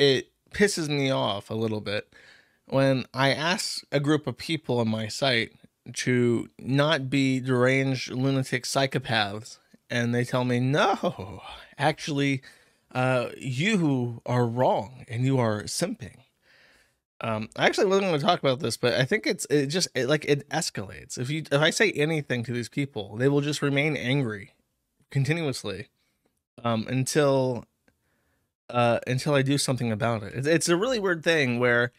it pisses me off a little bit when I ask a group of people on my site to not be deranged lunatic psychopaths and they tell me no actually uh, you are wrong and you are simping um, I actually wasn't going to talk about this, but I think it's it just it, like it escalates. If you if I say anything to these people, they will just remain angry continuously um, until uh, until I do something about it. It's, a really weird thing where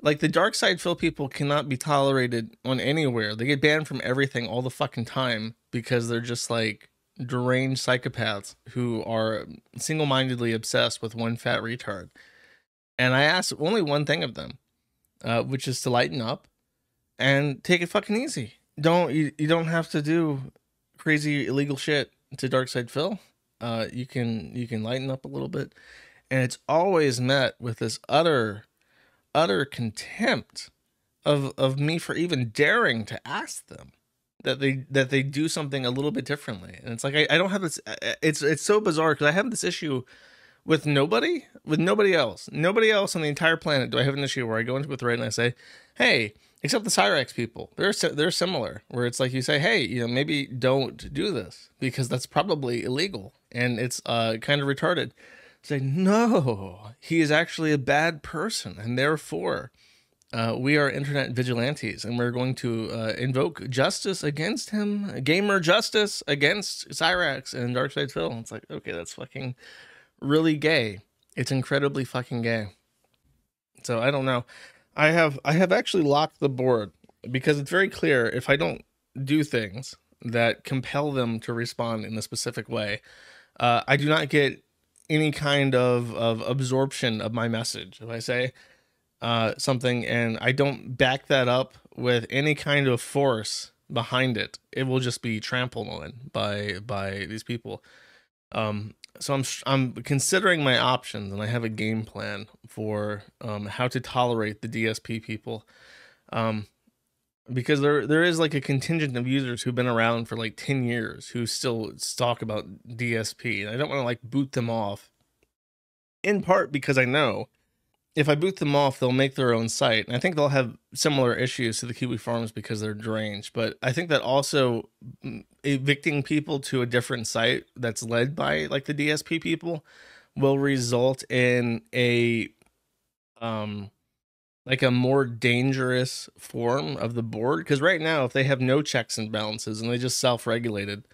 like the dark side Phil people cannot be tolerated on anywhere. They get banned from everything all the fucking time because they're just like deranged psychopaths who are single-mindedly obsessed with one fat retard. And I ask only one thing of them, uh, which is to lighten up and take it fucking easy. Don't you, you don't have to do crazy illegal shit to Dark Side Phil. Uh, you can you can lighten up a little bit, and it's always met with this utter utter contempt of of me for even daring to ask them that they that they do something a little bit differently. And it's like I, I don't have this. It's it's so bizarre because I have this issue with nobody, with nobody else, nobody else on the entire planet. Do I have an issue where I go into a thread and I say, "Hey, except the Cyrax people, they're they're similar." Where it's like you say, "Hey, you know, maybe don't do this because that's probably illegal and it's uh kind of retarded." Say, "No, he is actually a bad person, and therefore." Uh, we are internet vigilantes and we're going to uh, invoke justice against him, gamer justice against Cyrax and Darkside Phil. It's like, okay, that's fucking really gay. It's incredibly fucking gay. So I don't know. I have I have actually locked the board because it's very clear if I don't do things that compel them to respond in a specific way, uh, I do not get any kind of, of absorption of my message. If I say uh, something and I don't back that up with any kind of force behind it, it will just be trampled on by by these people. Um, so I'm I'm considering my options, and I have a game plan for um, how to tolerate the DSP people, um, because there there is like a contingent of users who've been around for like ten years who still talk about DSP, and I don't want to like boot them off. In part because I know if I boot them off, they'll make their own site. And I think they'll have similar issues to the Kiwi Farms because they're deranged. But I think that also mm, evicting people to a different site that's led by like the DSP people will result in a um like a more dangerous form of the board because right now if they have no checks and balances and they just self-regulated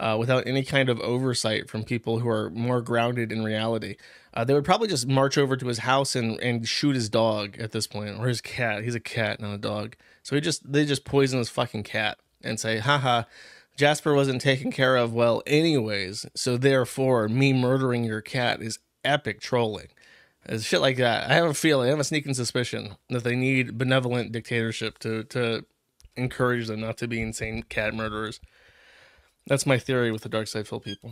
uh, without any kind of oversight from people who are more grounded in reality. Uh, they would probably just march over to his house and, and shoot his dog at this point, or his cat. He's a cat, not a dog. So he just they just poison his fucking cat and say, haha, Jasper wasn't taken care of well anyways, so therefore me murdering your cat is epic trolling. It's shit like that. I have a feeling, I have a sneaking suspicion that they need benevolent dictatorship to to encourage them not to be insane cat murderers. That's my theory with the Dark Side Phil people.